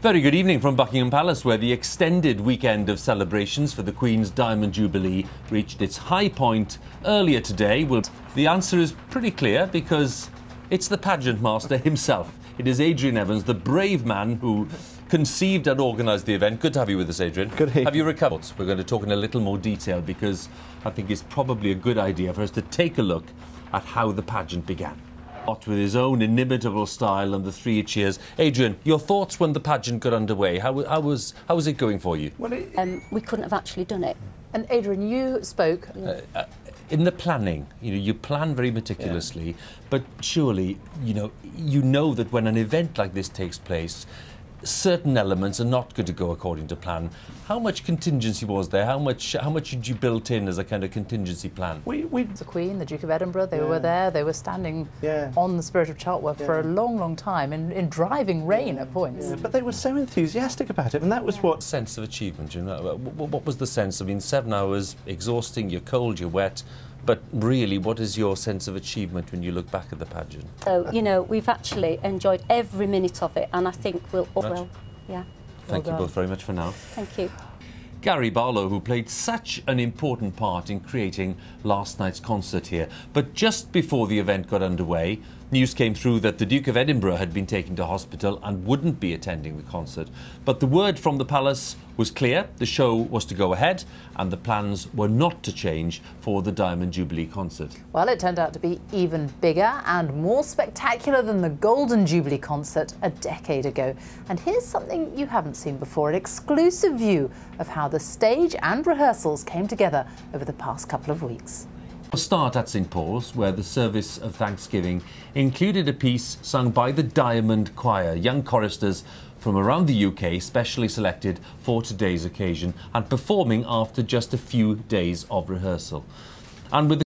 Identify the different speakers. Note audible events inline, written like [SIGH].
Speaker 1: Very good evening from Buckingham Palace, where the extended weekend of celebrations for the Queen's Diamond Jubilee reached its high point earlier today. Well, the answer is pretty clear because it's the pageant master [LAUGHS] himself. It is Adrian Evans, the brave man who conceived and organised the event. Good to have you with us, Adrian.
Speaker 2: Good evening.
Speaker 1: Have you recovered? We're going to talk in a little more detail because I think it's probably a good idea for us to take a look at how the pageant began with his own inimitable style and the three cheers. Adrian, your thoughts when the pageant got underway? How, how was how was it going for you?
Speaker 3: Well, it, um, we couldn't have actually done it.
Speaker 4: And Adrian, you spoke. Uh,
Speaker 1: uh, in the planning, you know, you plan very meticulously, yeah. but surely, you know, you know that when an event like this takes place, certain elements are not going to go according to plan. How much contingency was there? How much how much did you built in as a kind of contingency plan?
Speaker 4: We, we the Queen, the Duke of Edinburgh, they yeah. were there. They were standing yeah. on the Spirit of Chartwell yeah. for a long, long time in, in driving rain at points.
Speaker 2: But they were so enthusiastic about it, and that was what
Speaker 1: sense of achievement. You know, what was the sense? I mean, seven hours, exhausting. You're cold, you're wet. But really, what is your sense of achievement when you look back at the pageant?
Speaker 3: So, you know, we've actually enjoyed every minute of it, and I think we'll, oh, all well, yeah.
Speaker 1: Thank well you both very much for now.
Speaker 3: Thank you.
Speaker 1: Gary Barlow, who played such an important part in creating last night's concert here. But just before the event got underway, news came through that the Duke of Edinburgh had been taken to hospital and wouldn't be attending the concert. But the word from the palace was clear the show was to go ahead and the plans were not to change for the Diamond Jubilee concert.
Speaker 4: Well, it turned out to be even bigger and more spectacular than the Golden Jubilee concert a decade ago. And here's something you haven't seen before an exclusive view of how the stage and rehearsals came together over the past couple of weeks.
Speaker 1: We'll start at St Paul's, where the service of Thanksgiving included a piece sung by the Diamond Choir, young choristers from around the UK specially selected for today's occasion and performing after just a few days of rehearsal. And with